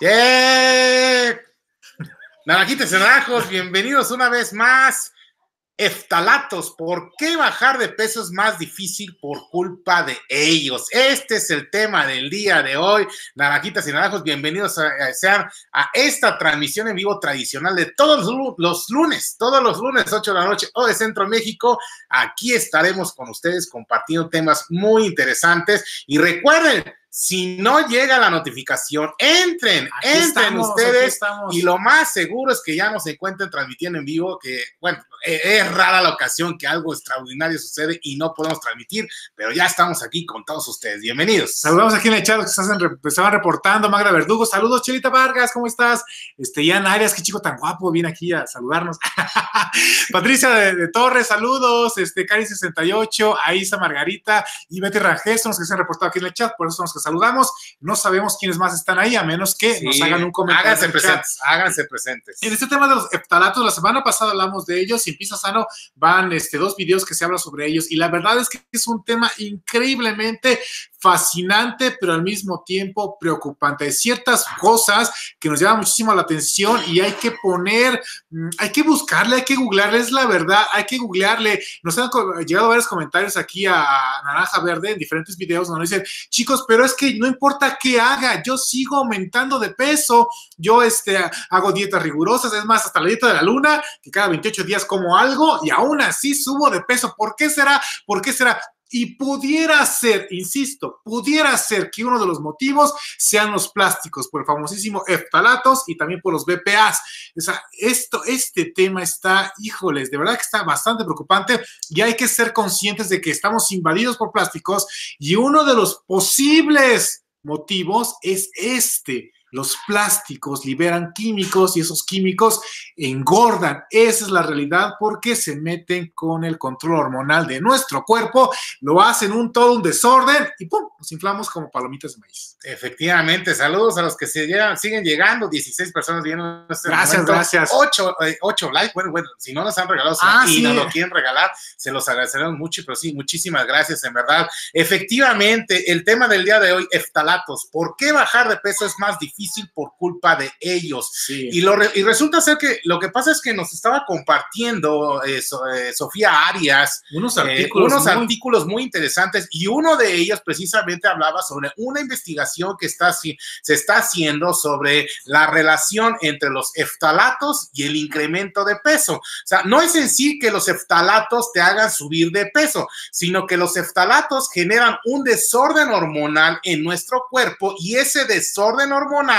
¡Yeah! Naranjitas y naranjos, bienvenidos una vez más. Eftalatos, ¿por qué bajar de peso es más difícil por culpa de ellos? Este es el tema del día de hoy. Naranjitas y naranjos, bienvenidos a, esta transmisión en vivo tradicional de todos los lunes, todos los lunes, 8 de la noche, o de Centro México. Aquí estaremos con ustedes compartiendo temas muy interesantes. Y recuerden, si no llega la notificación, entren, entren ustedes y lo más seguro es que ya no se encuentren transmitiendo en vivo, que bueno, e-, es rara la ocasión que algo extraordinario sucede y no podemos transmitir, pero ya estamos aquí con todos ustedes. Bienvenidos. Saludamos aquí en el chat que se estaban reportando, Magra Verdugo, saludos, Chelita Vargas, ¿cómo estás? Este, Ian Arias, qué chico tan guapo, viene aquí a saludarnos. Patricia de, Torres, saludos, este, Cari68, Aisa Margarita y Betty Rangel son los que se han reportado aquí en el chat, por eso son los que saludamos. No sabemos quiénes más están ahí, a menos que nos hagan un comentario. Háganse presentes, háganse presentes. En este tema de los heptalatos, la semana pasada hablamos de ellos y en Pisa Sano van este, dos videos que se habla sobre ellos y la verdad es que es un tema increíblemente fascinante, pero al mismo tiempo preocupante. Hay ciertas cosas que nos llaman muchísimo la atención y hay que poner, mm, hay que buscarle, hay que googlearle, es la verdad, hay que googlearle. Nos han llegado varios comentarios aquí a Naranja Verde en diferentes videos donde dicen, chicos, pero es que no importa qué haga, yo sigo aumentando de peso, yo este, hago dietas rigurosas, es más, hasta la dieta de la luna, que cada 28 días como algo y aún así subo de peso. ¿Por qué será? ¿Por qué será? Y pudiera ser, insisto, pudiera ser que uno de los motivos sean los plásticos, por el famosísimo eftalatos y también por los BPAs. O sea, esto, este tema está, híjoles, de verdad que está bastante preocupante y hay que ser conscientes de que estamos invadidos por plásticos y uno de los posibles motivos es este los plásticos liberan químicos y esos químicos engordan. Esa es la realidad porque se meten con el control hormonal de nuestro cuerpo, lo hacen un todo un desorden y ¡pum! Nos inflamos como palomitas de maíz. Efectivamente, saludos a los que se siguen llegando, 16 personas viendo este Gracias, gracias. 8, eh, likes, bueno, bueno, si no nos han regalado ah, y nos lo quieren regalar, se los agradeceremos mucho, pero sí, muchísimas gracias, en verdad. Efectivamente, el tema del día de hoy, eftalatos, ¿por qué bajar de peso es más difícil? Por culpa de ellos. Y, lo, y resulta ser que lo que pasa es que nos estaba compartiendo eh, eh, Sofía Arias unos, eh, artículos, unos muy... artículos muy interesantes y uno de ellos precisamente hablaba sobre una investigación que está, se está haciendo sobre la relación entre los eftalatos y el incremento de peso. O sea, no es en sí que los eftalatos te hagan subir de peso, sino que los eftalatos generan un desorden hormonal en nuestro cuerpo y ese desorden hormonal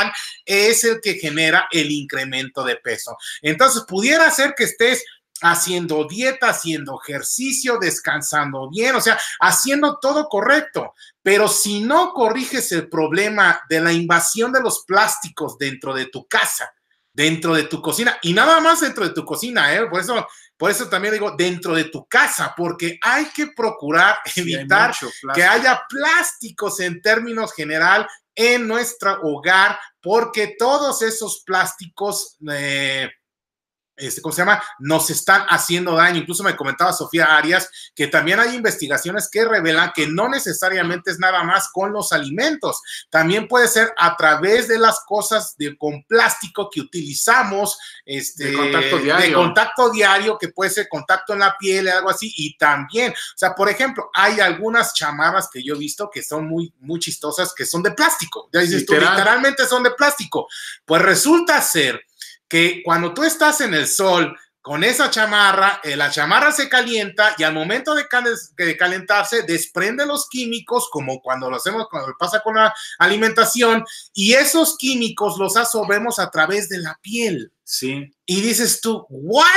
es el que genera el incremento de peso. Entonces, pudiera ser que estés haciendo dieta, haciendo ejercicio, descansando bien, o sea, haciendo todo correcto. Pero si no corriges el problema de la invasión de los plásticos dentro de tu casa, dentro de tu cocina, y nada más dentro de tu cocina, ¿eh? por eso por eso también digo dentro de tu casa, porque hay que procurar evitar que haya plásticos en términos general en nuestro hogar, porque todos esos plásticos eh, este, ¿cómo se llama? Nos están haciendo daño. Incluso me comentaba Sofía Arias que también hay investigaciones que revelan que no necesariamente es nada más con los alimentos, también puede ser a través de las cosas de, con plástico que utilizamos, este, de contacto diario. De contacto diario, que puede ser contacto en la piel, algo así, y también, o sea, por ejemplo, hay algunas chamarras que yo he visto que son muy, muy chistosas, que son de plástico. Ya dices tú, literalmente son de plástico. Pues resulta ser que cuando tú estás en el sol con esa chamarra, eh, la chamarra se calienta y al momento de, calentarse desprende los químicos, como cuando lo hacemos, cuando pasa con la alimentación, y esos químicos los absorbemos a través de la piel. Sí. Y dices tú, ¿what?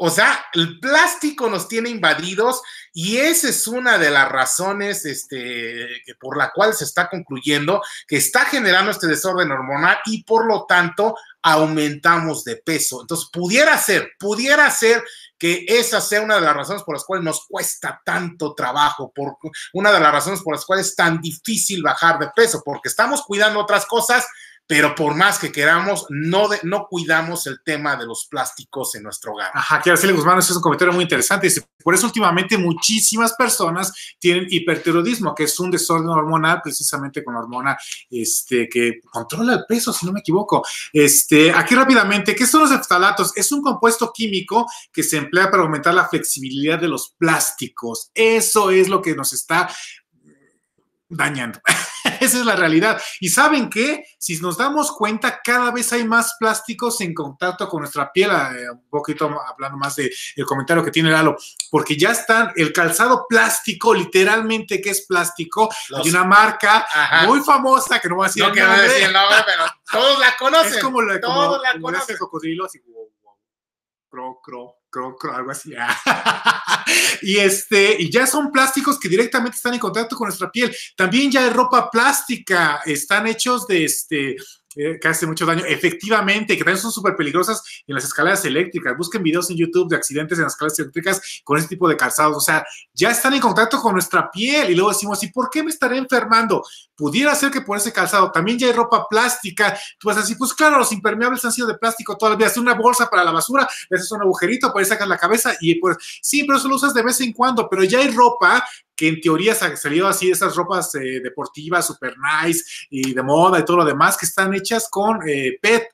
O sea, el plástico nos tiene invadidos y esa es una de las razones este, por la cual se está concluyendo que está generando este desorden hormonal y por lo tanto aumentamos de peso. Entonces, pudiera ser, pudiera ser que esa sea una de las razones por las cuales nos cuesta tanto trabajo, por una de las razones por las cuales es tan difícil bajar de peso, porque estamos cuidando otras cosas, pero por más que queramos, no, no cuidamos el tema de los plásticos en nuestro hogar. Ajá, que Araceli Guzmán, ese es un comentario muy interesante. Dice, por eso últimamente muchísimas personas tienen hipertiroidismo, que es un desorden hormonal, precisamente con hormona este, que controla el peso, si no me equivoco. Este, aquí rápidamente, ¿qué son los eftalatos? Es un compuesto químico que se emplea para aumentar la flexibilidad de los plásticos. Eso es lo que nos está dañando. Esa es la realidad. Y saben que si nos damos cuenta, cada vez hay más plásticos en contacto con nuestra piel, eh, un poquito hablando más del comentario que tiene Lalo, porque ya están el calzado plástico, literalmente que es plástico. Los, hay una marca ajá. muy famosa que no voy a decir no decir el nombre, pero todos la conocen. Es como, la, todos como, la como conocen. ese cocodrilo, así, wow, cro, cro, cro, cro, algo así. y este, y ya son plásticos que directamente están en contacto con nuestra piel. También ya hay ropa plástica, están hechos de este eh, que hace mucho daño, efectivamente, que también son súper peligrosas en las escaleras eléctricas. Busquen videos en YouTube de accidentes en las escaleras eléctricas con ese tipo de calzados. O sea, ya están en contacto con nuestra piel y luego decimos, ¿y por qué me estaré enfermando? Pudiera ser que por ese calzado también ya hay ropa plástica. Tú vas a pues claro, los impermeables han sido de plástico toda la vida. Una bolsa para la basura, le haces un agujerito, puedes sacar la cabeza y pues sí, pero eso lo usas de vez en cuando. Pero ya hay ropa que en teoría salió así esas ropas eh, deportivas, super nice y de moda y todo lo demás, que están hechas con eh, PET,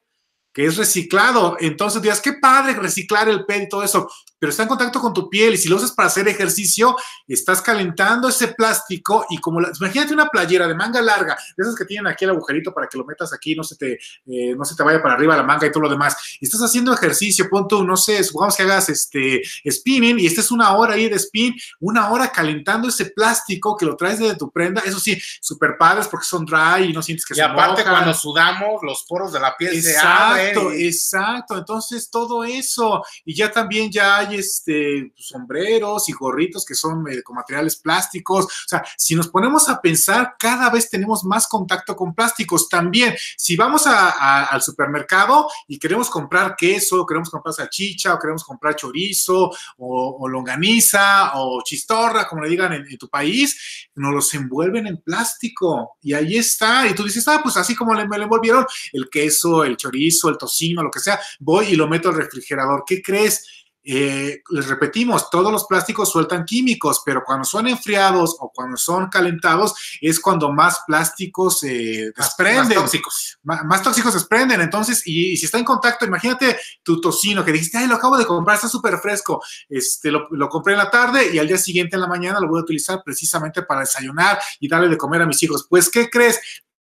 que es reciclado. Entonces dirás, qué padre reciclar el PET y todo eso, pero está en contacto con tu piel y si lo usas para hacer ejercicio, estás calentando ese plástico y como, la, imagínate una playera de manga larga, de esas que tienen aquí el agujerito para que lo metas aquí, no se te, eh, no se te vaya para arriba la manga y todo lo demás. Estás haciendo ejercicio, pon tú, no sé, supongamos que hagas este spinning y estés una hora ahí de spin, una hora calentando ese plástico que lo traes de tu prenda, eso sí, súper padres porque son dry y no sientes que y se aparte cuando sudamos, los poros de la piel se Exacto, abren. y- exacto. Entonces, todo eso. Y ya también ya hay este sombreros y gorritos que son eh, con materiales plásticos. O sea, si nos ponemos a pensar, cada vez tenemos más contacto con plásticos. También, si vamos a- a- al supermercado y queremos comprar queso, queremos comprar salchicha, o queremos comprar chorizo, o, longaniza, o chistorra, como le digan en, en tu país, nos los envuelven en plástico. Y ahí está. Y tú dices, ah, pues así como le- me lo envolvieron, el queso, el chorizo, el tocino, lo que sea, voy y lo meto al refrigerador. ¿Qué crees? Eh, les repetimos, todos los plásticos sueltan químicos, pero cuando son enfriados o cuando son calentados es cuando más plásticos se más- desprenden, más tóxicos. más tóxicos se desprenden. Entonces, y, y si está en contacto, imagínate tu tocino que dijiste, ay, lo acabo de comprar, está súper fresco. Este, lo, lo compré en la tarde y al día siguiente en la mañana lo voy a utilizar precisamente para desayunar y darle de comer a mis hijos. Pues, ¿qué crees?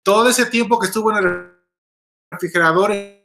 Todo ese tiempo que estuvo en el refrigerador, en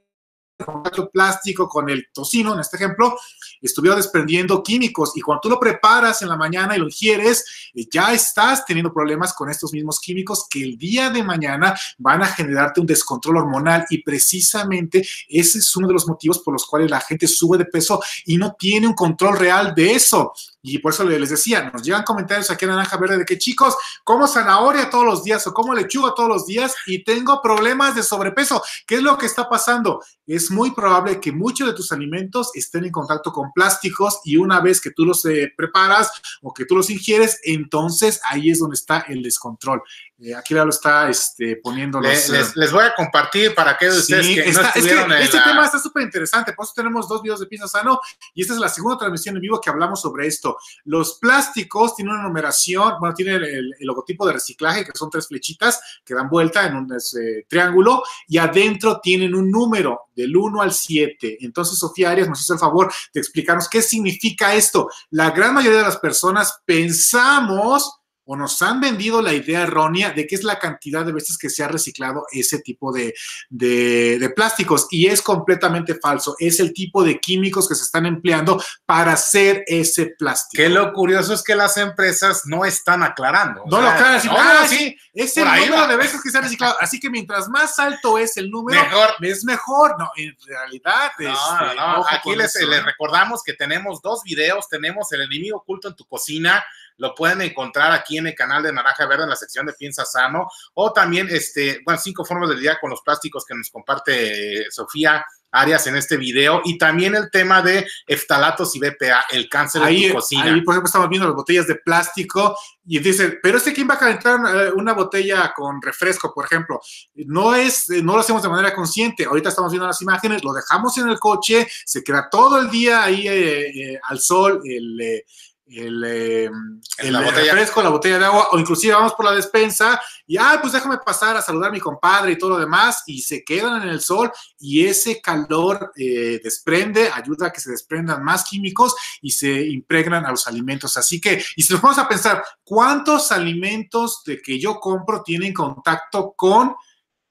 contacto plástico con el tocino, en este ejemplo, estuvieron desprendiendo químicos y cuando tú lo preparas en la mañana y lo ingieres, eh, ya estás teniendo problemas con estos mismos químicos que el día de mañana van a generarte un descontrol hormonal y precisamente ese es uno de los motivos por los cuales la gente sube de peso y no tiene un control real de eso. Y por eso les decía, nos llegan comentarios aquí en Naranja Verde de que chicos, como zanahoria todos los días o como lechuga todos los días y tengo problemas de sobrepeso. ¿Qué es lo que está pasando? Es muy probable que muchos de tus alimentos estén en contacto con plásticos y una vez que tú los eh, preparas o que tú los ingieres, entonces ahí es donde está el descontrol. Eh, aquí lo está este, poniendo eh, les, les voy a compartir para aquellos de Sí, ustedes que está- no es que este la- tema está súper interesante, por eso tenemos dos videos de Pizza Sano y esta es la segunda transmisión en vivo que hablamos sobre esto. Los plásticos tienen una numeración, bueno, tienen el, el logotipo de reciclaje, que son tres flechitas que dan vuelta en un eh, triángulo y adentro tienen un número del 1 al 7. Entonces, Sofía Arias nos hizo el favor de explicarnos qué significa esto. La gran mayoría de las personas pensamos o nos han vendido la idea errónea de qué es la cantidad de veces que se ha reciclado ese tipo de, de, de, plásticos y es completamente falso. Es el tipo de químicos que se están empleando para hacer ese plástico. Que lo curioso es que las empresas no están aclarando. No lo aclaran. no, ah, no, sí, es el número va. de veces que se ha reciclado. Así que mientras más alto es el número, Mejor. es mejor. No, en realidad. No, este, no, no. ojo Aquí les ¿eh? recordamos que tenemos dos videos. Tenemos El enemigo oculto en tu cocina lo pueden encontrar aquí en el canal de Naranja Verde en la sección de Piensa Sano o también, este, bueno, cinco formas de lidiar con los plásticos que nos comparte eh, Sofía Arias en este video y también el tema de eftalatos y BPA, el cáncer ahí, de tu cocina. Ahí, por ejemplo, estamos viendo las botellas de plástico y dice, pero este quién va a calentar eh, una botella con refresco, por ejemplo. No es, no lo hacemos de manera consciente. Ahorita estamos viendo las imágenes, lo dejamos en el coche, se queda todo el día ahí eh, eh, al sol, el, el, eh, el la botella. refresco, la botella de agua, o inclusive vamos por la despensa y, ay, pues déjame pasar a saludar a mi compadre y todo lo demás, y se quedan en el sol y ese calor eh, desprende, ayuda a que se desprendan más químicos y se impregnan a los alimentos. Así que, y si nos vamos a pensar, ¿cuántos alimentos de que yo compro tienen contacto con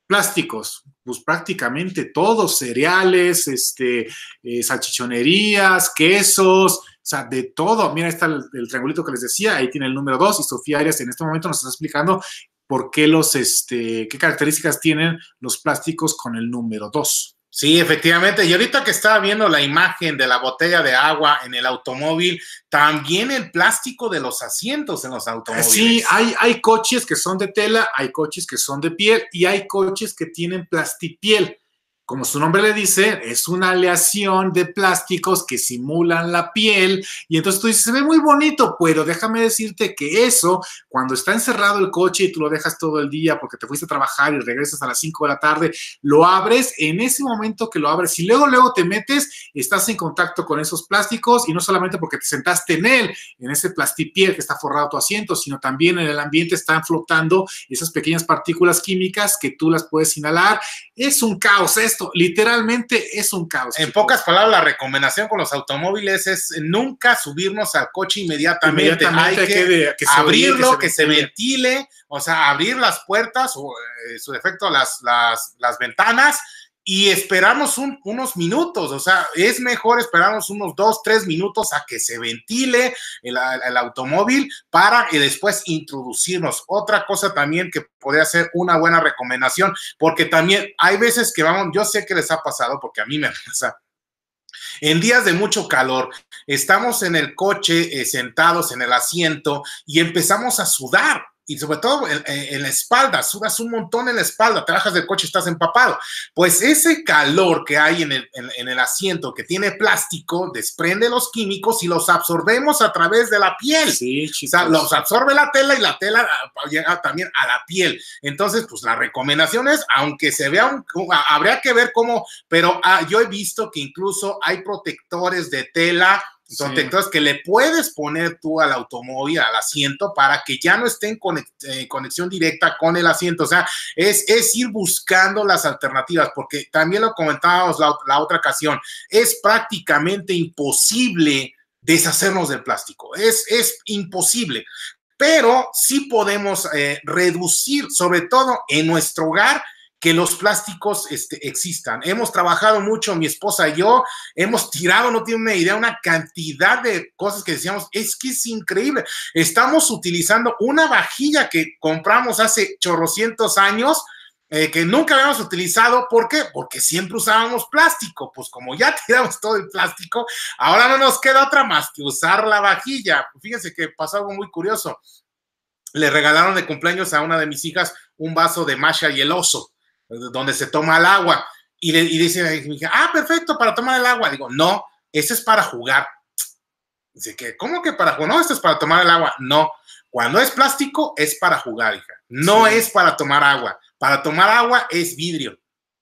plásticos? Pues prácticamente todos, cereales, este, eh, salchichonerías, quesos, o sea, de todo. Mira, está el, el, triangulito que les decía, ahí tiene el número 2 y Sofía Arias en este momento nos está explicando por qué los, este, qué características tienen los plásticos con el número 2. Sí, efectivamente. Y ahorita que estaba viendo la imagen de la botella de agua en el automóvil, también el plástico de los asientos en los automóviles. Sí, hay, hay coches que son de tela, hay coches que son de piel y hay coches que tienen plastipiel como su nombre le dice, es una aleación de plásticos que simulan la piel y entonces tú dices, se ve muy bonito, pero déjame decirte que eso, cuando está encerrado el coche y tú lo dejas todo el día porque te fuiste a trabajar y regresas a las 5 de la tarde, lo abres, en ese momento que lo abres y luego, luego te metes, estás en contacto con esos plásticos y no solamente porque te sentaste en él, en ese plastipiel que está forrado tu asiento, sino también en el ambiente están flotando esas pequeñas partículas químicas que tú las puedes inhalar. Es un caos, es esto literalmente es un caos. En pocas palabras, la recomendación con los automóviles es nunca subirnos al coche inmediatamente. inmediatamente Hay que, que, de, que abrirlo, se que se ventile, o sea, abrir las puertas o eh, su defecto las, las, las ventanas y esperamos un, unos minutos, o sea, es mejor esperarnos unos dos, tres minutos a que se ventile el, automóvil para y después introducirnos. Otra cosa también que podría ser una buena recomendación, porque también hay veces que vamos, yo sé que les ha pasado, porque a mí me pasa. En días de mucho calor, estamos en el coche eh, sentados en el asiento y empezamos a sudar y sobre todo en, en, la espalda, sudas un montón en la espalda, te bajas del coche, estás empapado. Pues ese calor que hay en el, en, en el asiento que tiene plástico desprende los químicos y los absorbemos a través de la piel. Sí, o sea, los absorbe la tela y la tela llega también a la piel. Entonces, pues la recomendación es, aunque se vea, un, habría que ver cómo, pero ah, yo he visto que incluso hay protectores de tela protectores sí. que le puedes poner tú al automóvil, al asiento, para que ya no esté en eh, conexión directa con el asiento. O sea, es, es ir buscando las alternativas, porque también lo comentábamos la, la otra ocasión, es prácticamente imposible deshacernos del plástico, es, es imposible. Pero sí podemos eh, reducir, sobre todo en nuestro hogar, que los plásticos este, existan. Hemos trabajado mucho, mi esposa y yo, hemos tirado, no tiene una idea, una cantidad de cosas que decíamos, es que es increíble. Estamos utilizando una vajilla que compramos hace chorrocientos años, eh, que nunca habíamos utilizado. ¿Por qué? Porque siempre usábamos plástico. Pues como ya tiramos todo el plástico, ahora no nos queda otra más que usar la vajilla. Fíjense que pasó algo muy curioso. Le regalaron de cumpleaños a una de mis hijas un vaso de Masha y el oso donde se toma el agua. Y, dice ah, perfecto, para tomar el agua. Digo, no, ese es para jugar. Dice que, ¿cómo que para jugar? No, esto es para tomar el agua. No, cuando es plástico es para jugar, hija. No sí. es para tomar agua. Para tomar agua es vidrio.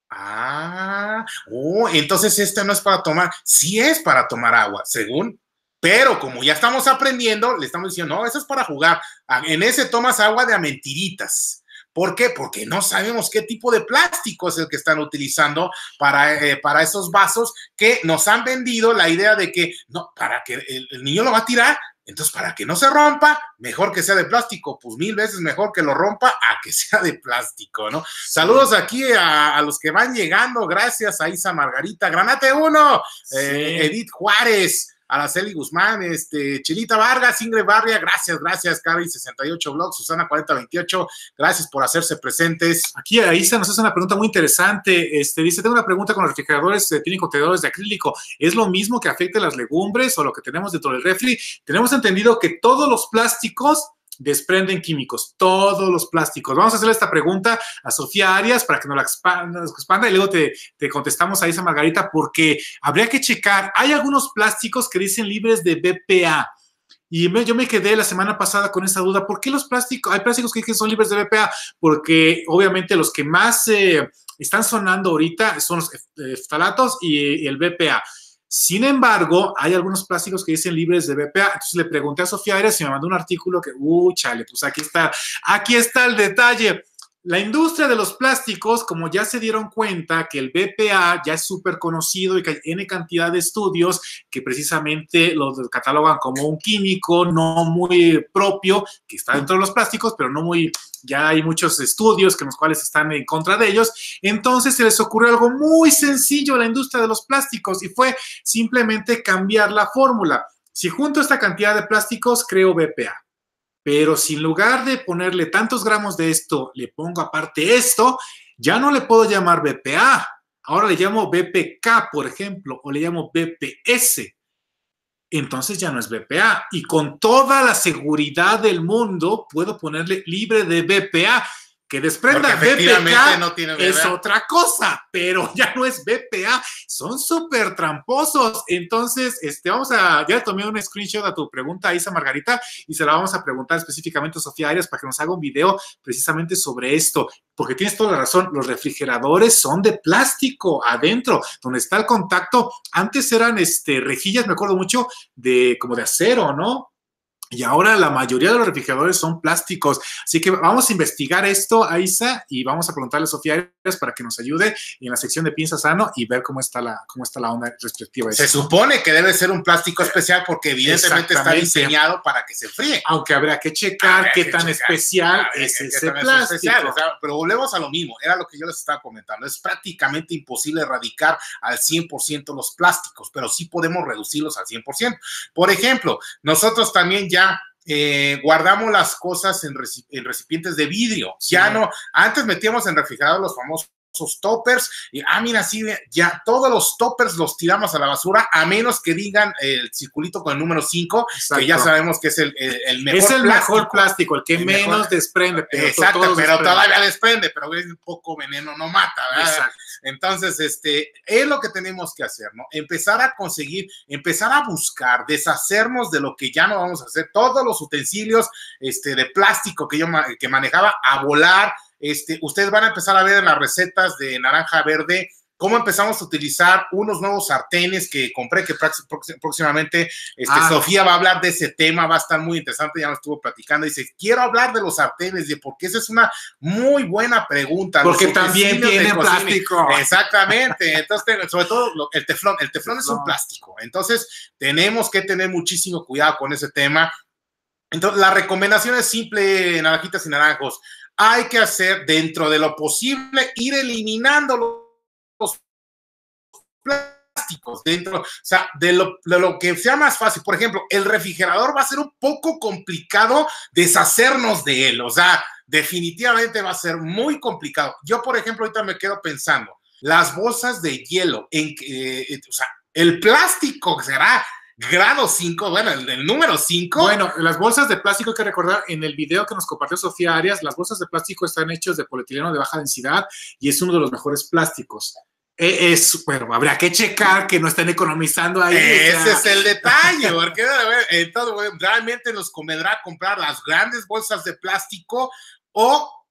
Ah, oh, entonces este no es para tomar. Sí es para tomar agua, según. Pero como ya estamos aprendiendo, le estamos diciendo, no, eso es para jugar. En ese tomas agua de a mentiritas. ¿Por qué? Porque no sabemos qué tipo de plástico es el que están utilizando para, eh, para esos vasos que nos han vendido la idea de que, no, para que el, el, niño lo va a tirar, entonces para que no se rompa, mejor que sea de plástico, pues mil veces mejor que lo rompa a que sea de plástico, ¿no? Saludos aquí a, a los que van llegando, gracias a Isa Margarita, Granate 1, sí. eh, Edith Juárez, Araceli Guzmán, este, Chilita Vargas, Ingrid Barria, gracias, gracias, Cari 68 Blog, Susana 4028, gracias por hacerse presentes. Aquí Aisa nos hace una pregunta muy interesante. Este, dice, tengo una pregunta con los refrigeradores, eh, tienen contenedores de acrílico. ¿Es lo mismo que afecte las legumbres o lo que tenemos dentro del refri? Tenemos entendido que todos los plásticos desprenden químicos, todos los plásticos. Vamos a hacerle esta pregunta a Sofía Arias para que nos la expanda, y luego te, te, contestamos a esa Margarita porque habría que checar. Hay algunos plásticos que dicen libres de BPA. Y yo me quedé la semana pasada con esa duda. ¿Por qué los plásticos? Hay plásticos que son libres de BPA. Porque obviamente los que más eh, están sonando ahorita son los ftalatos y el BPA. Sin embargo, hay algunos plásticos que dicen libres de BPA. Entonces le pregunté a Sofía Arias y me mandó un artículo que, uh, chale, pues aquí está, aquí está el detalle. La industria de los plásticos, como ya se dieron cuenta que el BPA ya es súper conocido y que hay N cantidad de estudios que precisamente lo catalogan como un químico no muy propio, que está dentro de los plásticos, pero no muy, ya hay muchos estudios que los cuales están en contra de ellos. Entonces se les ocurrió algo muy sencillo a la industria de los plásticos y fue simplemente cambiar la fórmula. Si junto esta cantidad de plásticos, creo BPA pero si en lugar de ponerle tantos gramos de esto, le pongo aparte esto, ya no le puedo llamar BPA. Ahora le llamo BPK, por ejemplo, o le llamo BPS. Entonces ya no es BPA. Y con toda la seguridad del mundo puedo ponerle libre de BPA que desprenda BPK no tiene es otra cosa, pero ya no es BPA, son súper tramposos. Entonces, este, vamos a, ya tomé un screenshot a tu pregunta, Isa Margarita, y se la vamos a preguntar específicamente a Sofía Arias para que nos haga un video precisamente sobre esto, porque tienes toda la razón, los refrigeradores son de plástico adentro, donde está el contacto. Antes eran este, rejillas, me acuerdo mucho, de como de acero, ¿no? Y ahora la mayoría de los refrigeradores son plásticos. Así que vamos a investigar esto, Aisa, y vamos a preguntarle a Sofía Arias para que nos ayude en la sección de Piensa Sano y ver cómo está la, cómo está la onda respectiva. Se supone que debe ser un plástico especial porque evidentemente está diseñado para que se fríe. Aunque habrá que checar qué tan especial es ese plástico. pero volvemos a lo mismo, era lo que yo les estaba comentando. Es prácticamente imposible erradicar al 100% los plásticos, pero sí podemos reducirlos al 100%. Por ejemplo, nosotros también ya eh, guardamos las cosas en, recipientes de vidrio. Ya no, antes metíamos en refrigerador los famosos toppers y ah mira sí ya todos los toppers los tiramos a la basura a menos que digan el circulito con el número 5 que ya sabemos que es el, el, mejor es el plástico. mejor plástico el que menos desprende pero exacto pero todavía desprende pero es un poco veneno no mata ¿verdad? Entonces, este, es lo que tenemos que hacer, ¿no? Empezar a conseguir, empezar a buscar, deshacernos de lo que ya no vamos a hacer, todos los utensilios este, de plástico que yo que manejaba a volar. Este, ustedes van a empezar a ver en las recetas de naranja verde cómo empezamos a utilizar unos nuevos sartenes que compré, que próximamente este, ah. Sofía va a hablar de ese tema, va a estar muy interesante, ya lo estuvo platicando, dice, quiero hablar de los sartenes, porque esa es una muy buena pregunta. Porque también tiene plástico. Exactamente, entonces, sobre todo el teflón, el teflón es un plástico, entonces tenemos que tener muchísimo cuidado con ese tema. Entonces, la recomendación es simple, naranjitas y naranjos. Hay que hacer dentro de lo posible, ir eliminando plásticos dentro, o sea, de lo, de lo, que sea más fácil. Por ejemplo, el refrigerador va a ser un poco complicado deshacernos de él, o sea, definitivamente va a ser muy complicado. Yo, por ejemplo, ahorita me quedo pensando, las bolsas de hielo, en, eh, o sea, el plástico será grado 5, bueno, el, número 5. Bueno, las bolsas de plástico hay que recordar, en el video que nos compartió Sofía Arias, las bolsas de plástico están hechas de polietileno de baja densidad y es uno de los mejores plásticos. E, es, bueno, habría que checar que no estén economizando ahí. Ese es el detalle, porque entonces, realmente nos convendrá comprar las grandes bolsas de plástico o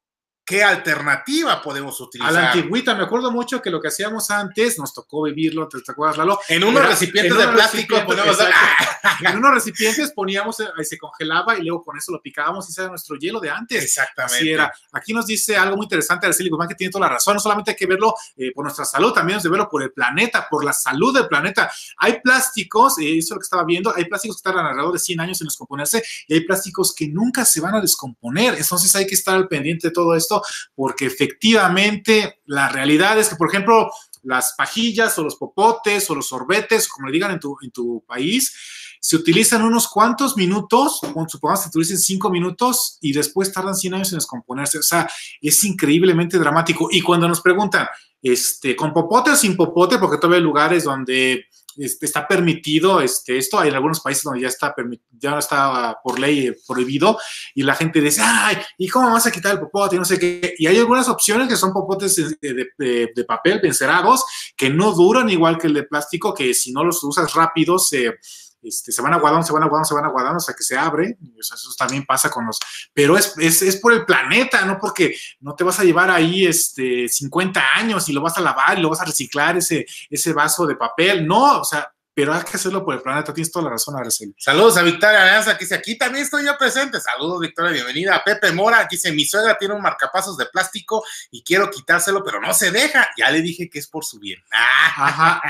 ¿Qué alternativa podemos utilizar? A la antigüita, me acuerdo mucho que lo que hacíamos antes, nos tocó vivirlo, ¿te, acuerdas, Lalo? En unos recipientes de plástico En unos recipientes poníamos, ahí eh, se congelaba y luego con eso lo picábamos y ese era nuestro hielo de antes. Exactamente. Así era. Aquí nos dice algo muy interesante Araceli Guzmán, que tiene toda la razón. No solamente hay que verlo eh, por nuestra salud, también hay que verlo por el planeta, por la salud del planeta. Hay plásticos, eh, eso es lo que estaba viendo, hay plásticos que están alrededor de 100 años en descomponerse y hay plásticos que nunca se van a descomponer. Entonces hay que estar al pendiente de todo esto porque efectivamente la realidad es que, por ejemplo, las pajillas o los popotes o los sorbetes, como le digan en tu, en tu país, se utilizan unos cuantos minutos, supongamos que utilicen cinco minutos y después tardan 100 años en descomponerse. O sea, es increíblemente dramático. Y cuando nos preguntan, este, con popote o sin popote, porque todavía hay lugares donde este, está permitido este, esto, hay algunos países donde ya está, ya está por ley prohibido y la gente dice, ay, ¿y cómo vas a quitar el popote? Y no sé qué. Y hay algunas opciones que son popotes de, de, papel encerados que no duran igual que el de plástico, que si no los usas rápido se este, se van aguadando, se van aguadando, se van aguadando hasta que se abre. eso también pasa con los. Pero es, es, por el planeta, no porque no te vas a llevar ahí este, 50 años y lo vas a lavar y lo vas a reciclar ese, ese vaso de papel. No, o sea, pero hay que hacerlo por el planeta. Tienes toda la razón, Araceli. Saludos a Victoria Aranza, que dice, aquí también estoy yo presente. Saludos, Victoria, bienvenida. A Pepe Mora, aquí dice, mi suegra tiene un marcapasos de plástico y quiero quitárselo, pero no se deja. Ya le dije que es por su bien. Ajá.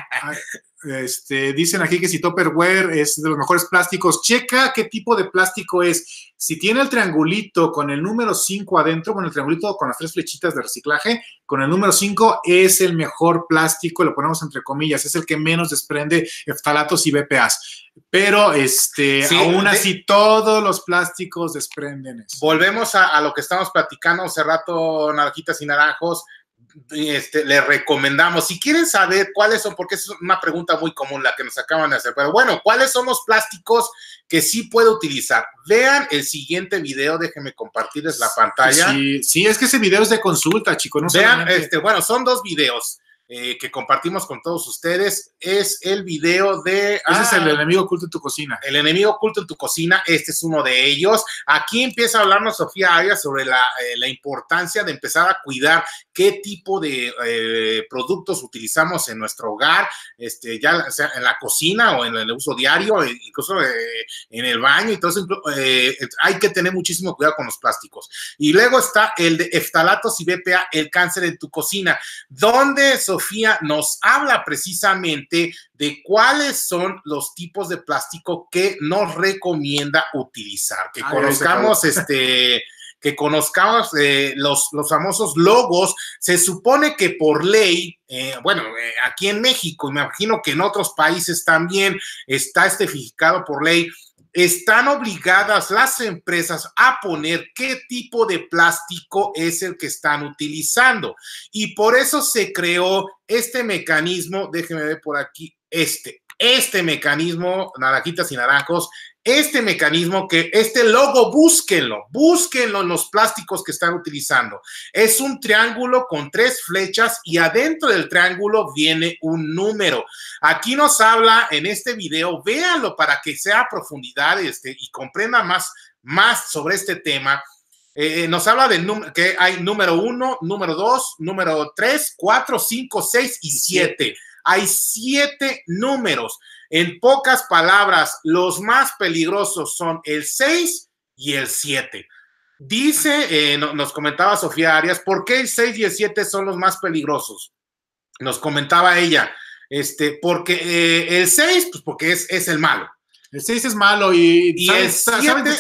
Este, dicen aquí que si Topperware es de los mejores plásticos, checa qué tipo de plástico es. Si tiene el triangulito con el número 5 adentro, con el triangulito con las tres flechitas de reciclaje, con el número 5 es el mejor plástico, lo ponemos entre comillas, es el que menos desprende eftalatos y BPAs. Pero este, aún así, todos los plásticos desprenden eso. Volvemos a, a, lo que estamos platicando hace rato, naranjitas y naranjos este, le recomendamos. Si quieren saber cuáles son, porque es una pregunta muy común la que nos acaban de hacer, pero bueno, ¿cuáles son los plásticos que sí puede utilizar? Vean el siguiente video, déjenme compartirles la pantalla. Sí, sí es que ese video es de consulta, chicos. No Vean, este, bueno, son dos videos. Eh, que compartimos con todos ustedes es el video de... Ese es el ah, enemigo oculto en tu cocina. El enemigo oculto en tu cocina, este es uno de ellos. Aquí empieza a hablarnos Sofía Arias sobre la, eh, la importancia de empezar a cuidar qué tipo de eh, productos utilizamos en nuestro hogar, este, ya sea en la cocina o en el uso diario, incluso en el baño todo eso. hay que tener muchísimo cuidado con los plásticos. Y luego está el de eftalatos y BPA, el cáncer en tu cocina, donde Sofía nos habla precisamente de cuáles son los tipos de plástico que nos recomienda utilizar, que conozcamos este que conozcamos eh, los, los famosos logos. Se supone que por ley, eh, bueno, eh, aquí en México, me imagino que en otros países también está estificado por ley, están obligadas las empresas a poner qué tipo de plástico es el que están utilizando. Y por eso se creó este mecanismo, déjenme ver por aquí, este, este mecanismo, naranjitas y naranjos, este mecanismo que este logo, búsquenlo, búsquenlo en los plásticos que están utilizando. Es un triángulo con tres flechas y adentro del triángulo viene un número. Aquí nos habla en este video, véanlo para que sea profundidad este, y comprenda más, más sobre este tema. Eh, nos habla de que hay número uno, número dos, número tres, cuatro, cinco, seis y siete. Hay siete números. En pocas palabras, los más peligrosos son el 6 y el 7. Dice, eh, nos comentaba Sofía Arias, ¿por qué el 6 y el 7 son los más peligrosos? Nos comentaba ella, este, porque eh, el 6, pues porque es, es el malo. El 6 es malo y, y ¿sabes,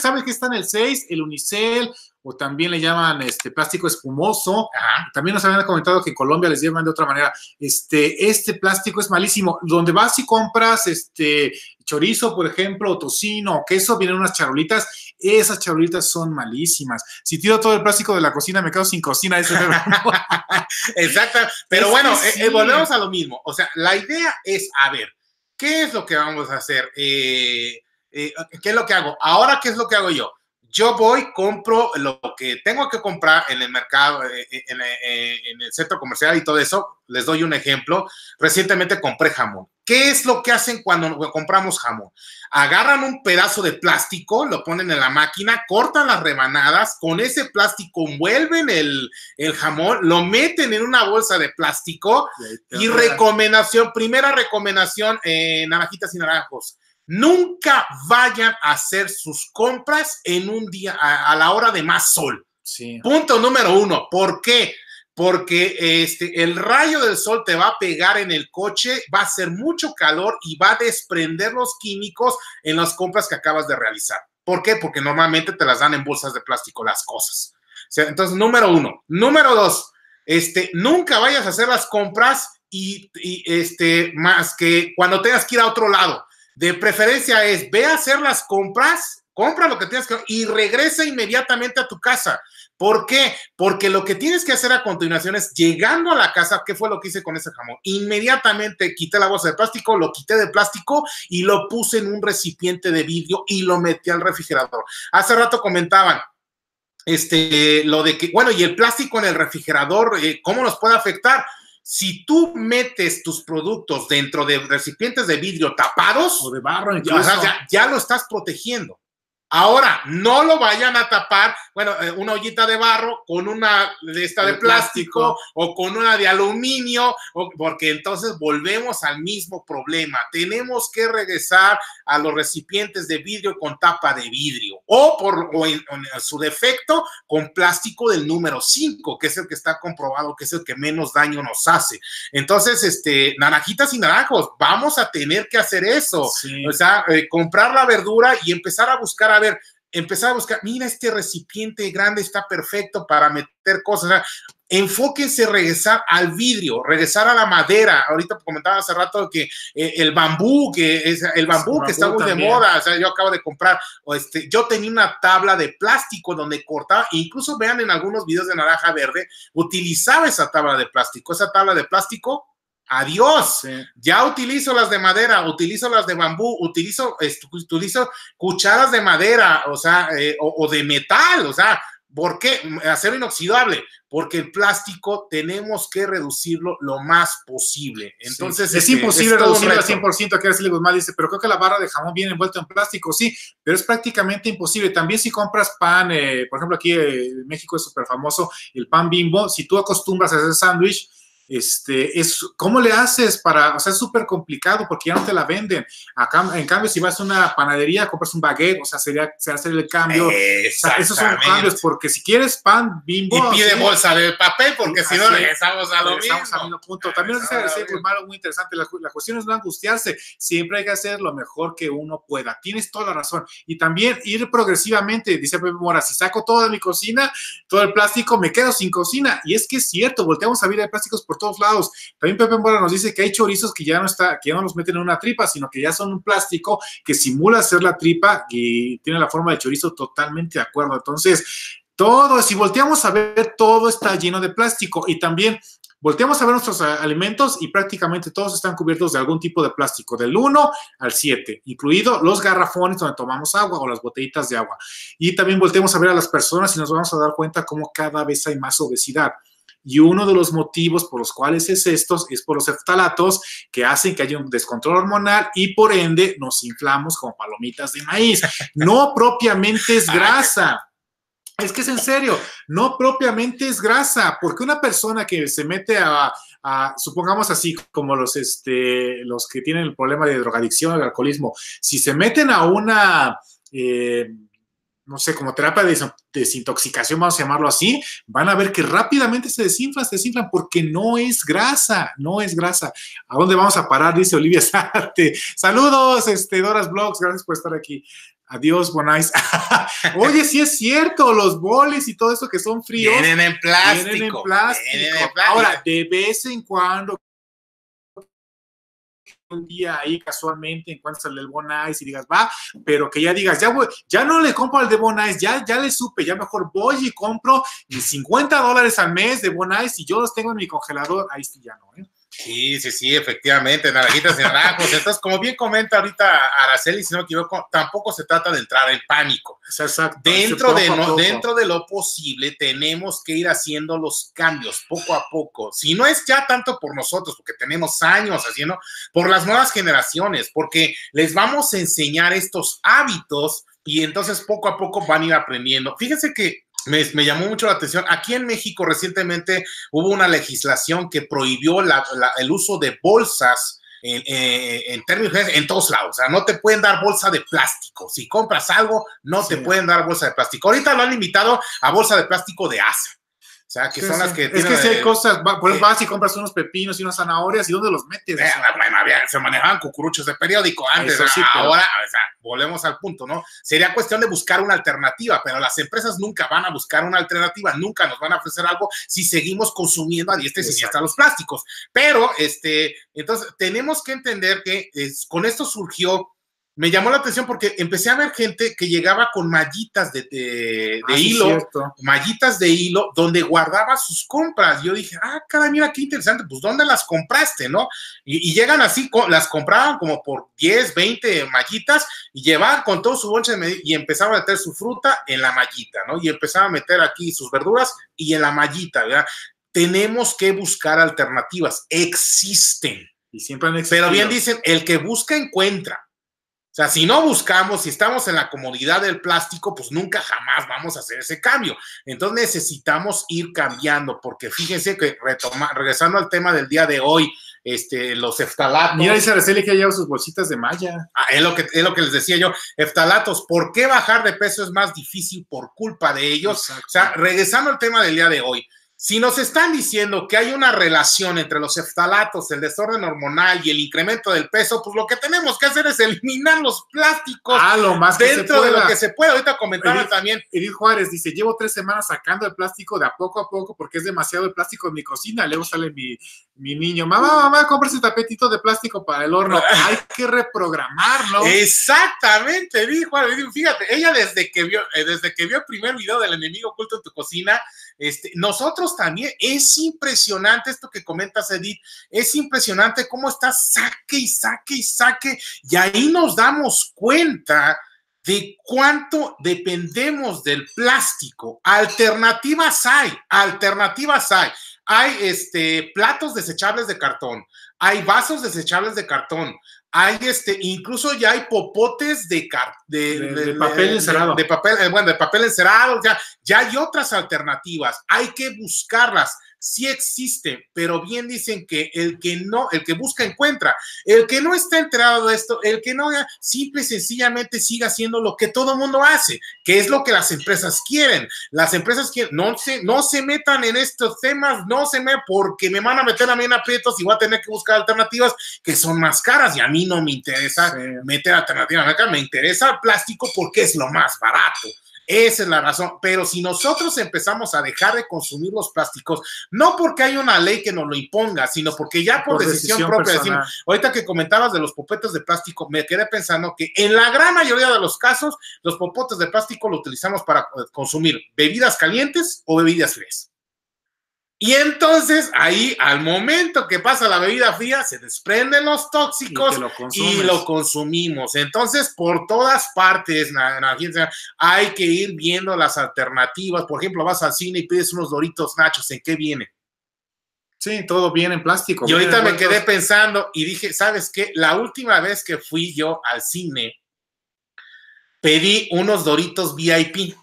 ¿sabes, que está en el 6? El unicel o también le llaman este plástico espumoso. También nos habían comentado que en Colombia les llaman de otra manera. Este, este plástico es malísimo. Donde vas y compras este chorizo, por ejemplo, o tocino o queso, vienen unas charolitas. Esas charolitas son malísimas. Si tiro todo el plástico de la cocina, me quedo sin cocina. Exacto. Pero bueno, eh, eh, volvemos a lo mismo. O sea, la idea es, a ver, ¿qué es lo que vamos a hacer? Eh, ¿Qué es lo que hago? Ahora, ¿qué es lo que hago yo? Yo voy, compro lo que tengo que comprar en el mercado, eh, eh, eh, en, el centro comercial y todo eso. Les doy un ejemplo. Recientemente compré jamón. ¿Qué es lo que hacen cuando compramos jamón? Agarran un pedazo de plástico, lo ponen en la máquina, cortan las rebanadas, con ese plástico envuelven el, jamón, lo meten en una bolsa de plástico y recomendación, primera recomendación, en naranjitas y naranjos Nunca vayan a hacer sus compras en un día a, la hora de más sol. Punto número uno. ¿Por qué? Porque este, el rayo del sol te va a pegar en el coche, va a hacer mucho calor y va a desprender los químicos en las compras que acabas de realizar. ¿Por qué? Porque normalmente te las dan en bolsas de plástico las cosas. entonces, número uno. Número dos, este, nunca vayas a hacer las compras y, este, más que cuando tengas que ir a otro lado. De preferencia es, ve a hacer las compras, compra lo que tengas que y regresa inmediatamente a tu casa. ¿Por qué? Porque lo que tienes que hacer a continuación es llegando a la casa, ¿qué fue lo que hice con ese jamón? Inmediatamente quité la bolsa de plástico, lo quité de plástico y lo puse en un recipiente de vidrio y lo metí al refrigerador. Hace rato comentaban, este, lo de que, bueno, y el plástico en el refrigerador, eh, ¿cómo nos puede afectar? Si tú metes tus productos dentro de recipientes de vidrio tapados o de barro, ya, ya, lo estás protegiendo. Ahora, no lo vayan a tapar, bueno, eh, una ollita de barro con una de esta de, plástico, o con una de aluminio, porque entonces volvemos al mismo problema. Tenemos que regresar a los recipientes de vidrio con tapa de vidrio o por en, su defecto con plástico del número 5, que es el que está comprobado que es el que menos daño nos hace. Entonces, este, naranjitas y naranjos, vamos a tener que hacer eso. O sea, eh, comprar la verdura y empezar a buscar a ver, empezar a buscar, mira, este recipiente grande está perfecto para meter cosas. enfóquense regresar al vidrio, regresar a la madera. Ahorita comentaba hace rato que eh, el bambú, que es el bambú que está muy de moda, o sea, yo acabo de comprar, o este, yo tenía una tabla de plástico donde cortaba, incluso vean en algunos videos de naranja verde, utilizaba esa tabla de plástico, esa tabla de plástico Adiós. Ya utilizo las de madera, utilizo las de bambú, utilizo, utilizo cucharas de madera, o sea, eh, o, de metal, o sea, ¿por qué? Acero inoxidable, porque el plástico tenemos que reducirlo lo más posible. Entonces, es este, imposible reducirlo al 100%. Aquí Araceli Guzmán dice, pero creo que la barra de jamón viene envuelta en plástico, sí, pero es prácticamente imposible. También si compras pan, eh, por ejemplo, aquí eh, en México es súper famoso el pan bimbo, si tú acostumbras a hacer sándwich, este, es, ¿cómo le haces para, o sea, es súper complicado porque ya no te la venden. Acá, en cambio, si vas a una panadería, compras un baguette, o sea, sería, se hace el cambio. esos son cambios, porque si quieres pan bimbo. Y pide bolsa de papel, porque si no regresamos a lo regresamos mismo. punto. También nos dice pues, muy interesante, la, la, cuestión es no angustiarse, siempre hay que hacer lo mejor que uno pueda. Tienes toda la razón. Y también ir progresivamente, dice Pepe Mora, si saco todo de mi cocina, todo el plástico, me quedo sin cocina. Y es que es cierto, volteamos a ver de plásticos por todos lados. También Pepe Mora nos dice que hay chorizos que ya no está, que ya no los meten en una tripa, sino que ya son un plástico que simula ser la tripa y tiene la forma de chorizo totalmente de acuerdo. Entonces, todo, si volteamos a ver, todo está lleno de plástico y también volteamos a ver nuestros alimentos y prácticamente todos están cubiertos de algún tipo de plástico, del 1 al 7, incluido los garrafones donde tomamos agua o las botellitas de agua. Y también volteamos a ver a las personas y nos vamos a dar cuenta cómo cada vez hay más obesidad. Y uno de los motivos por los cuales es estos es por los eftalatos que hacen que haya un descontrol hormonal y por ende nos inflamos como palomitas de maíz. No propiamente es grasa. Es que es en serio, no propiamente es grasa, porque una persona que se mete a, supongamos así, como los, este, los que tienen el problema de drogadicción o de alcoholismo, si se meten a una, eh, no sé, como terapia de desintoxicación, vamos a llamarlo así, van a ver que rápidamente se desinflan, se desinflan porque no es grasa, no es grasa. ¿A dónde vamos a parar? Dice Olivia Sarte. Saludos, este, Doras Blogs, gracias por estar aquí. Adiós, Bonais. Oye, sí es cierto, los boles y todo eso que son fríos. Vienen en plástico. Vienen en plástico. Ahora, de vez en cuando un día ahí casualmente encuentras el Bon Ice y digas, va, pero que ya digas, ya voy, ya no le compro al de Bon Ice, ya, ya le supe, ya mejor voy y compro mis 50 dólares al mes de Bon Ice y yo los tengo en mi congelador, ahí sí ya no, ¿eh? Sí, sí, sí, efectivamente, naranjitas y naranjos. Entonces, como bien comenta ahorita Araceli, si no me equivoco, tampoco se trata de entrar en pánico. Exacto. Dentro de, dentro de lo posible, tenemos que ir haciendo los cambios poco a poco. Si no es ya tanto por nosotros, porque tenemos años haciendo, por las nuevas generaciones, porque les vamos a enseñar estos hábitos y entonces poco a poco van a ir aprendiendo. Fíjense que me, llamó mucho la atención. Aquí en México recientemente hubo una legislación que prohibió el uso de bolsas en, términos en todos lados. O sea, no te pueden dar bolsa de plástico. Si compras algo, no te pueden dar bolsa de plástico. Ahorita lo han limitado a bolsa de plástico de asa. O sea, que son las que. Es que si hay cosas, pues vas y compras unos pepinos y unas zanahorias, ¿y dónde los metes? Eh, bueno, se manejaban cucuruchos de periódico antes, ahora, o sea, volvemos al punto, ¿no? Sería cuestión de buscar una alternativa, pero las empresas nunca van a buscar una alternativa, nunca nos van a ofrecer algo si seguimos consumiendo a diestra y siniestra los plásticos. Pero, este, entonces, tenemos que entender que con esto surgió me llamó la atención porque empecé a ver gente que llegaba con mallitas de, de, ah, hilo, mallitas de hilo, donde guardaba sus compras. Yo dije, ah, cara, mira qué interesante, pues ¿dónde las compraste, no? Y, llegan así, las compraban como por 10, 20 mallitas y llevaban con todo su bonche y empezaban a meter su fruta en la mallita, ¿no? Y empezaban a meter aquí sus verduras y en la mallita, ¿verdad? Tenemos que buscar alternativas, existen. Y siempre han existido. Pero bien dicen, el que busca encuentra. O sea, si no buscamos, si estamos en la comodidad del plástico, pues nunca jamás vamos a hacer ese cambio. Entonces necesitamos ir cambiando, porque fíjense que retoma, regresando al tema del día de hoy, este, los eftalatos. Mira, dice Araceli que ha llevado sus bolsitas de malla. Ah, es, lo que, es lo que les decía yo. Eftalatos, ¿por qué bajar de peso es más difícil por culpa de ellos? O sea, regresando al tema del día de hoy, si nos están diciendo que hay una relación entre los eftalatos, el desorden hormonal y el incremento del peso, pues lo que tenemos que hacer es eliminar los plásticos ah, lo más dentro de lo que se puede. Ahorita comentaba también. Edith Juárez dice: Llevo tres semanas sacando el plástico de a poco a poco porque es demasiado el plástico en mi cocina. Luego sale mi, mi niño: Mamá, mamá, compra ese tapetito de plástico para el horno. hay que reprogramarlo. Exactamente, Edith Juárez. Fíjate, ella desde que vio, eh, desde que vio el primer video del enemigo oculto en tu cocina, este, nosotros también, es impresionante esto que comentas, Edith, es impresionante cómo está saque y saque y saque, y ahí nos damos cuenta de cuánto dependemos del plástico. Alternativas hay, alternativas hay. Hay este, platos desechables de cartón, hay vasos desechables de cartón, hay este, incluso ya hay popotes de, de, papel encerado. De, papel, eh, bueno, de papel encerado, ya, ya hay otras alternativas, hay que buscarlas sí existe, pero bien dicen que el que no, el que busca encuentra. El que no está enterado de esto, el que no, simple y sencillamente siga haciendo lo que todo mundo hace, que es lo que las empresas quieren. Las empresas quieren, no se, no se metan en estos temas, no se me, porque me van a meter a mí en aprietos y voy a tener que buscar alternativas que son más caras y a mí no me interesa meter alternativas acá, me interesa el plástico porque es lo más barato. Esa es la razón. Pero si nosotros empezamos a dejar de consumir los plásticos, no porque hay una ley que nos lo imponga, sino porque ya por, decisión, propia decimos, ahorita que comentabas de los popetes de plástico, me quedé pensando que en la gran mayoría de los casos, los popotes de plástico lo utilizamos para eh, consumir bebidas calientes o bebidas frías. Y entonces ahí, al momento que pasa la bebida fría, se desprenden los tóxicos y, lo, consumimos. Entonces, por todas partes, hay que ir viendo las alternativas. Por ejemplo, vas al cine y pides unos doritos nachos, ¿en qué viene? Sí, todo viene en plástico. Y ahorita me quedé pensando y dije, ¿sabes qué? La última vez que fui yo al cine, pedí unos doritos VIP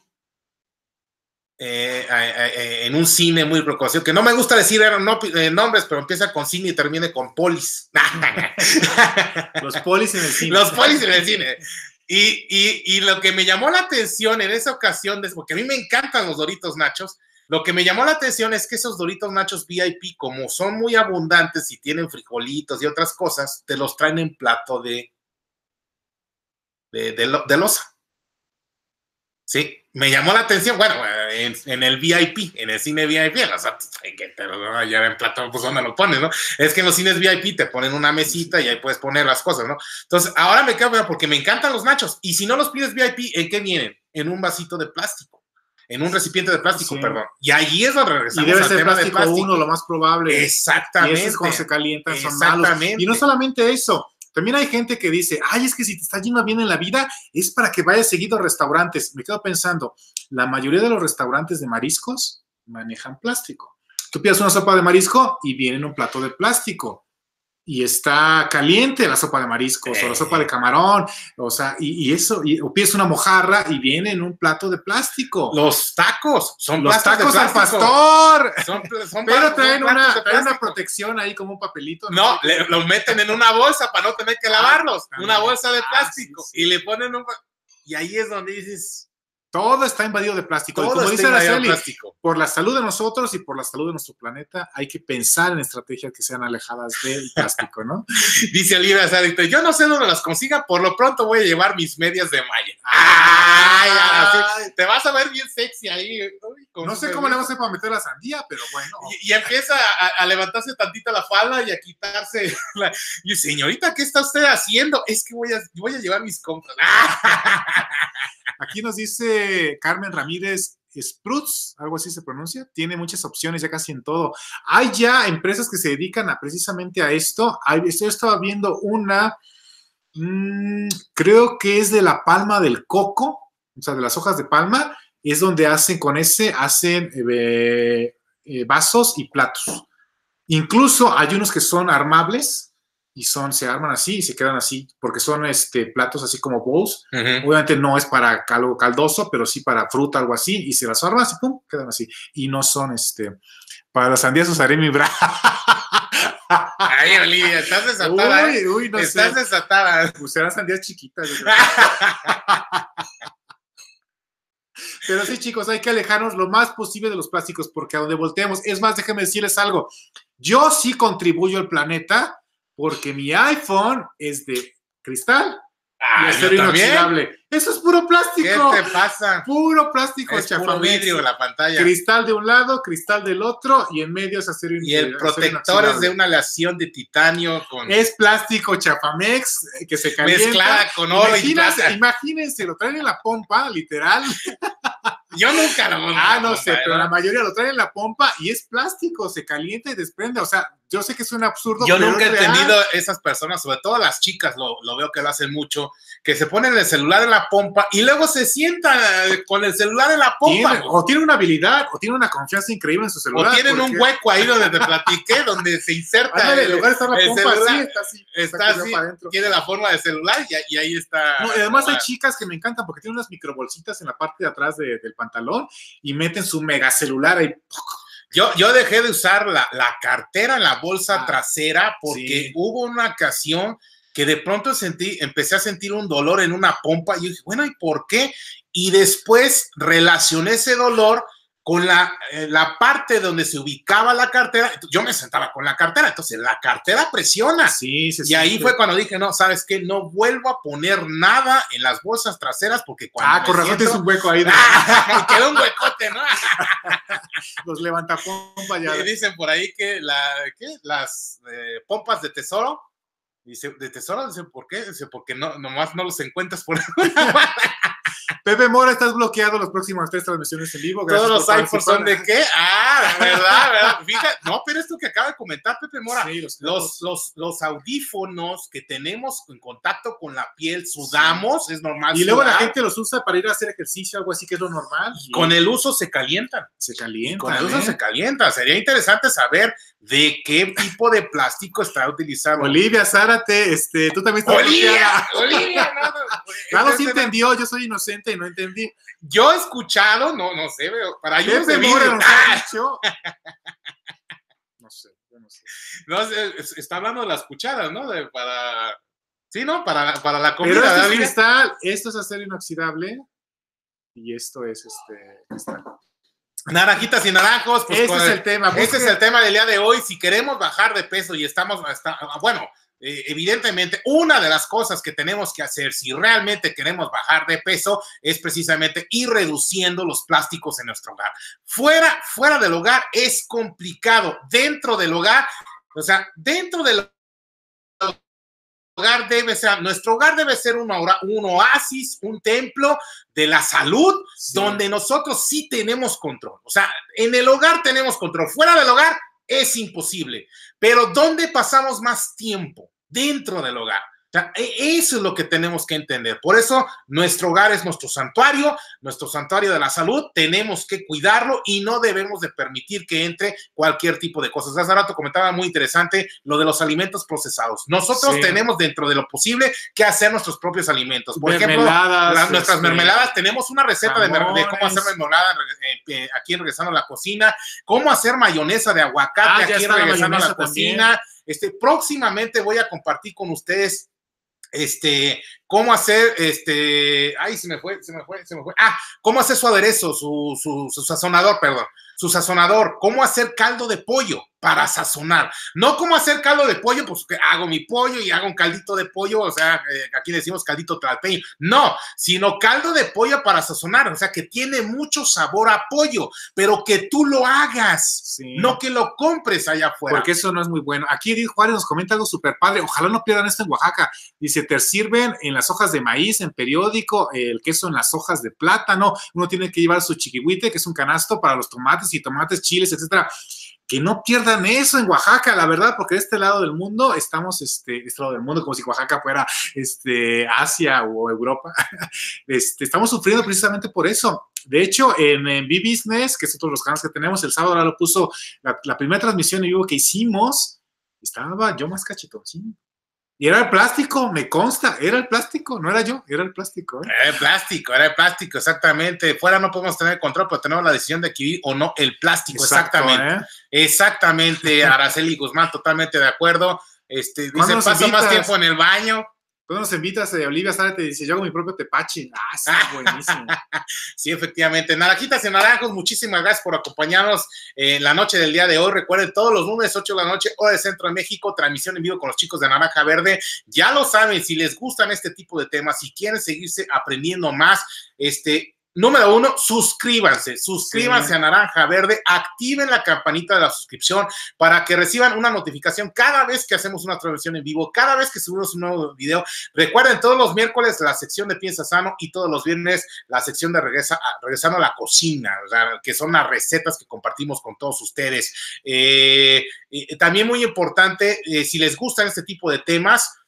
eh, eh, en un cine muy preocupación, que no me gusta decir eh, nombres, pero empieza con cine y termine con polis. Los polis en el cine. Los polis en el cine. Y, lo que me llamó la atención en esa ocasión, porque a mí me encantan los Doritos Nachos, lo que me llamó la atención es que esos Doritos Nachos VIP, como son muy abundantes y tienen frijolitos y otras cosas, te los traen en plato de, de, de losa. Sí, me llamó la atención, bueno, en, el VIP, en el cine VIP, o sea, pero ya en plato, pues ¿dónde lo pones, no? Es que en los cines VIP te ponen una mesita y ahí puedes poner las cosas, ¿no? Entonces, ahora me quedo, porque me encantan los nachos, y si no los pides VIP, ¿en qué vienen? En un vasito de plástico, en un recipiente de plástico, perdón. Y ahí es donde regresamos y debe ser plástico, uno, lo más probable. Exactamente. Y es cuando se calientan, son Exactamente. Y no solamente eso, también hay gente que dice, ay, es que si te está yendo bien en la vida, es para que vayas seguido a restaurantes. Me quedo pensando, la mayoría de los restaurantes de mariscos manejan plástico. Tú pides una sopa de marisco y viene en un plato de plástico y está caliente la sopa de mariscos o la sopa de camarón, o sea, y, eso, y, o pides una mojarra y viene en un plato de plástico. Los tacos, son los tacos al pastor. Son, Pero traen, una, protección ahí como un papelito. No, los meten en una bolsa para no tener que ah, lavarlos, una bolsa de plástico, y le ponen un... Y ahí es donde dices, Todo está invadido de plástico. Todo y como está dice invadido de Araceli, plástico. por la salud de nosotros y por la salud de nuestro planeta, hay que pensar en estrategias que sean alejadas del plástico, ¿no? Dice Olivia Sarito, yo no sé dónde las consiga, por lo pronto voy a llevar mis medias de malla. Ay, así, te vas a ver bien sexy ahí. No sé cómo le vamos a hacer para meter la sandía, pero bueno. Y, y empieza a, a levantarse tantita la falda y a quitarse. La... Y señorita, ¿qué está usted haciendo? Es que voy a, voy a llevar mis compras. Aquí nos dice Carmen Ramírez. Sprouts, algo así se pronuncia, tiene muchas opciones ya casi en todo. Hay ya empresas que se dedican a precisamente a esto. Yo estaba viendo una, mm, creo que es de la palma del coco, o sea, de las hojas de palma, es donde hacen con ese, hacen eh, eh, vasos y platos. Incluso hay unos que son armables y son, se arman así y se quedan así, porque son este, platos así como bowls. Obviamente no es para algo caldoso, pero sí para fruta, algo así, y se las armas y pum, quedan así. Y no son, este, para las sandías usaré mi bra. Ay, Olivia, estás desatada. ¿eh? uy, uy, no estás sé. desatada. Serán sandías chiquitas. Pero sí, chicos, hay que alejarnos lo más posible de los plásticos porque a donde volteemos, es más, déjenme decirles algo. Yo sí contribuyo al planeta porque mi iPhone es de cristal y Ay, acero inoxidable. Eso es puro ¿Qué plástico. te pasa? Puro plástico, Es puro vidrio la pantalla. Cristal de un lado, cristal del otro y en medio es acero Y el protector es inoxidable. de una aleación de titanio con Es plástico chafamex eh, que se calienta. mezclada con oro y Imagínense, plata. imagínense, lo traen en la pompa, literal. Yo nunca lo Ah, no sé, pero la mayoría lo traen en la pompa y es plástico, se calienta y desprende. O sea, yo sé que es un absurdo. Yo nunca he entendido esas personas, sobre todo las chicas, lo, lo veo que lo hacen mucho, que se ponen el celular en la pompa y luego se sientan eh, con el celular en la pompa. Tiene- o tiene una habilidad, o tiene una confianza increíble en su O celular. tienen un hueco ahí donde te platiqué, donde se inserta. Ándale, el- lugar la pompa celular así, está así. está así, tiene la forma de celular y, y ahí está. No, y además hay chicas que me encantan porque tienen unas microbolsitas en la parte de atrás de- del pantalón y meten su mega celular ahí. Yo, yo dejé de usar la, la cartera en la bolsa Ah, trasera porque sí. hubo una ocasión que de pronto sentí, empecé a sentir un dolor en una pompa y yo dije, bueno, ¿y por qué? Y después relacioné ese dolor con la, eh, la parte donde se ubicaba la cartera. Yo me sentaba con la cartera, entonces la cartera presiona. Sí, sí, Y ahí fue cuando dije, no, ¿sabes qué? No vuelvo a poner nada en las bolsas traseras porque cuando Ah, con razón siento- un hueco ahí de quedó un huecote, ¿no? los levantapompas ya. Y dicen por ahí que la, ¿qué? las eh, pompas de tesoro, dice, de tesoro, dice, ¿por qué? Dice, porque no, nomás no los encuentras por Pepe Mora, estás bloqueado las próximas tres transmisiones en vivo. Gracias todos los por iPhones son de qué? Ah, verdad, verdad. Fíjate, no, pero esto que acaba de comentar Pepe Mora, Sí, los, los, los, los audífonos que tenemos en contacto con la piel, sudamos, es normal. y luego la gente los usa para ir a hacer ejercicio, algo así que es lo normal. y con el uso se calientan. se calienta. Con el uso ¿eh? se calienta. Sería interesante saber de qué tipo de plástico está utilizando. Olivia Zárate, este, tú también estás Olivia, bloqueada. Olivia, no, no, Claro, sí ese no- entendió, yo soy inocente y no entendí. Yo he escuchado, no, no sé, para Ah, ha dicho. No sé, yo no sé. no sé, está hablando de las cucharas, ¿no? De, para, sí, ¿no? Para, para la comida. Pero esto ¿verdad, es cristal, esto es acero inoxidable y esto es este cristal. Naranjitas y naranjos. Pues, Este es el- el tema. Este es el tema del día de hoy. Si queremos bajar de peso y estamos, está- bueno, eh, evidentemente, una de las cosas que tenemos que hacer si realmente queremos bajar de peso es precisamente ir reduciendo los plásticos en nuestro hogar. Fuera, fuera del hogar es complicado. Dentro del hogar, o sea, dentro del hogar debe ser, nuestro hogar debe ser un, un oasis, un templo de la salud, Sí. donde nosotros sí tenemos control. O sea, en el hogar tenemos control, fuera del hogar es imposible. Pero ¿dónde pasamos más tiempo? Dentro del hogar. Sea, e- eso es lo que tenemos que entender. Por eso nuestro hogar es nuestro santuario, nuestro santuario de la salud. Tenemos que cuidarlo y no debemos de permitir que entre cualquier tipo de cosas. Hace rato comentaba muy interesante lo de los alimentos procesados. Nosotros Sí. tenemos dentro de lo posible que hacer nuestros propios alimentos. Por ejemplo, la- nuestras este, mermeladas, tenemos una receta de, de cómo hacer mermelada eh, eh, aquí en regresando a la cocina, cómo hacer mayonesa de aguacate Ah, aquí la regresando a la cocina. Este, próximamente voy a compartir con ustedes este, cómo hacer, este, ay, se me fue, se me fue, se me fue. Ah, cómo hacer su aderezo, su, su, su sazonador, perdón, su sazonador, cómo hacer caldo de pollo para sazonar. No cómo hacer caldo de pollo, pues que hago mi pollo y hago un caldito de pollo, o sea, eh, aquí decimos caldito tlalpeño. No, sino caldo de pollo para sazonar, o sea, que tiene mucho sabor a pollo, pero que tú lo hagas, no que lo compres allá afuera. Porque eso no es muy bueno. Aquí Edith Juárez nos comenta algo súper padre, ojalá no pierdan esto en Oaxaca. Dice, te sirven en las hojas de maíz, en periódico, el queso en las hojas de plátano, uno tiene que llevar su chiquihuite, que es un canasto para los tomates y tomates, chiles, etcétera que no pierdan eso en Oaxaca, la verdad, porque de este lado del mundo estamos, este, este lado del mundo, como si Oaxaca fuera este, Asia o Europa, este, estamos sufriendo precisamente por eso. De hecho, en, en B-Business, que es otro de los canales que tenemos, el sábado ahora lo puso, la, primera transmisión en vivo que hicimos, estaba yo más cachetón, sí, y era el plástico, me consta, era el plástico, no era yo, era el plástico. ¿eh? Era el plástico, era el plástico, exactamente. Fuera no podemos tener control, pero tenemos la decisión de adquirir o no el plástico, exactamente. ¿eh? Exactamente, Araceli Guzmán, totalmente de acuerdo. Este, dice, paso más tiempo en el baño. Tú nos invitas, eh, Olivia Sara te dice, yo hago mi propio tepache. Ah, sí, buenísimo. sí, efectivamente. Naranjitas y naranjos, muchísimas gracias por acompañarnos en la noche del día de hoy. Recuerden, todos los lunes, 8 de la noche, hora de Centro de México, transmisión en vivo con los chicos de Naranja Verde. Ya lo saben, si les gustan este tipo de temas, si quieren seguirse aprendiendo más, este, Número uno, suscríbanse, suscríbanse a Naranja Verde, activen la campanita de la suscripción para que reciban una notificación cada vez que hacemos una transmisión en vivo, cada vez que subimos un nuevo video. Recuerden, todos los miércoles la sección de Piensa Sano y todos los viernes la sección de Regresa, Regresando a la Cocina, que son las recetas que compartimos con todos ustedes. Eh, también muy importante, eh, si les gustan este tipo de temas,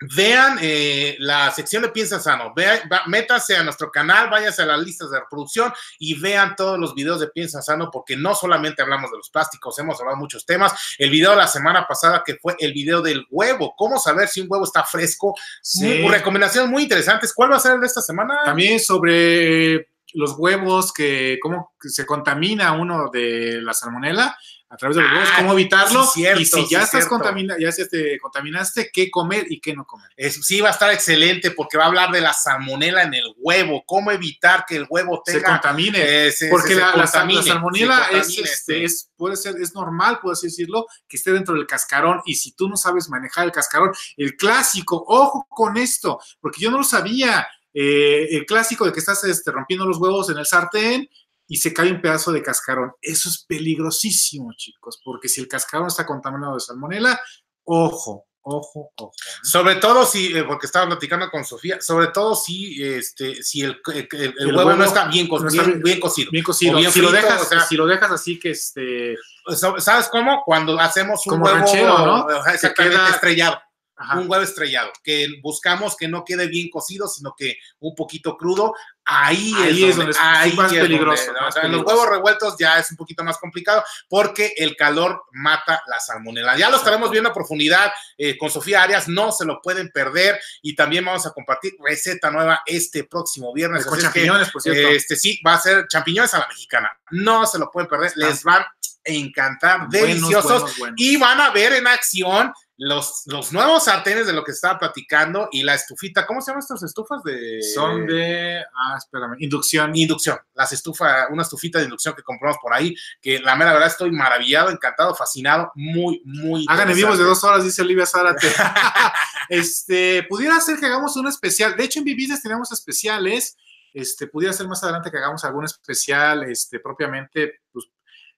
vean eh, la sección de Piensa Sano, vean, métanse a nuestro canal, váyanse a las listas de reproducción y vean todos los videos de Piensa Sano, porque no solamente hablamos de los plásticos, hemos hablado de muchos temas. El video de la semana pasada, que fue el video del huevo, cómo saber si un huevo está fresco. Sí. recomendaciones muy interesantes. ¿Cuál va a ser el de esta semana? También sobre los huevos, que cómo se contamina uno de la salmonela a través de los huevos, cómo evitarlo. y si ya estás contaminado, ya se te contaminaste, qué comer y qué no comer. sí, va a estar excelente porque va a hablar de la salmonela en el huevo, cómo evitar que el huevo tenga, se contamine. Eh, porque la, salmonela es, este, es, puede ser, es normal, puedes decirlo, que esté dentro del cascarón. Y si tú no sabes manejar el cascarón, el clásico, ojo con esto, porque yo no lo sabía. Eh, el clásico de que estás este, rompiendo los huevos en el sartén y se cae un pedazo de cascarón. Eso es peligrosísimo, chicos, porque si el cascarón está contaminado de salmonela, ojo, ojo, ojo. Sobre todo si, eh, porque estaba platicando con Sofía, sobre todo si, este, si el, huevo, no está bien, bien, cocido. Bien cocido. si, lo dejas, si lo dejas así que este... ¿Sabes cómo? Cuando hacemos un huevo ¿no? se queda estrellado un huevo estrellado, que buscamos que no quede bien cocido, sino que un poquito crudo. Ahí, es, donde, es más peligroso. En los huevos revueltos ya es un poquito más complicado porque el calor mata la salmonela. Ya lo estaremos viendo a profundidad eh, con Sofía Arias, no se lo pueden perder y también vamos a compartir receta nueva este próximo viernes. Con champiñones, por cierto. Este sí, va a ser champiñones a la mexicana. No se lo pueden perder, les van a encantar, deliciosos y van a ver en acción los, los nuevos sartenes de lo que estaba platicando y la estufita, ¿cómo se llaman estas estufas? De... Son de, ah, espérame, inducción. Inducción, las estufas, una estufita de inducción que compramos por ahí, que la mera verdad estoy maravillado, encantado, fascinado, muy, muy. Hagan en vivos de dos horas, dice Olivia Zárate. este, pudiera ser que hagamos un especial, de hecho en Vivides tenemos especiales, este, pudiera ser más adelante que hagamos algún especial, este, propiamente, pues,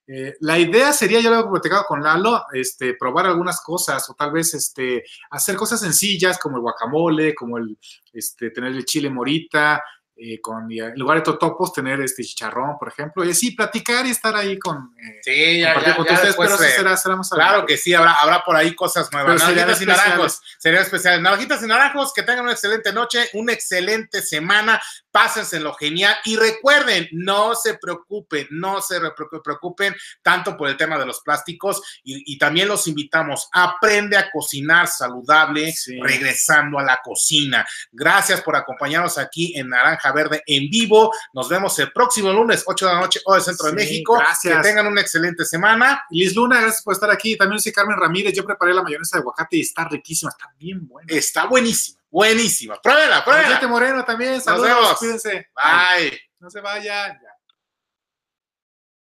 eh, la idea sería, ya lo he platicado con Lalo, este, probar algunas cosas o tal vez este, hacer cosas sencillas como el guacamole, como el este, tener el chile morita, eh, con, en lugar de totopos, tener este chicharrón, por ejemplo, y así platicar y estar ahí con, eh, sí, ya, ya, con ustedes, pero será, será, más Claro que sí, habrá, habrá por ahí cosas nuevas. Naranjitas y naranjos, sería especial. Naranjitas y naranjos, que tengan una excelente noche, una excelente semana. Pásenselo genial y recuerden, no se preocupen, no se preocupen tanto por el tema de los plásticos y, también los invitamos, aprende a cocinar saludable regresando a la cocina. Gracias por acompañarnos aquí en Naranja Verde en vivo. Nos vemos el próximo lunes, 8 de la noche, hora del Centro de México. Gracias. Que tengan una excelente semana. Liz Luna, gracias por estar aquí. También soy Carmen Ramírez. Yo preparé la mayonesa de aguacate y está riquísima, está bien buena. Está buenísima, buenísima. Pruébela, pruébela. Moreno también. Saludos, Nos vemos. cuídense. Bye. No se vayan. Ya.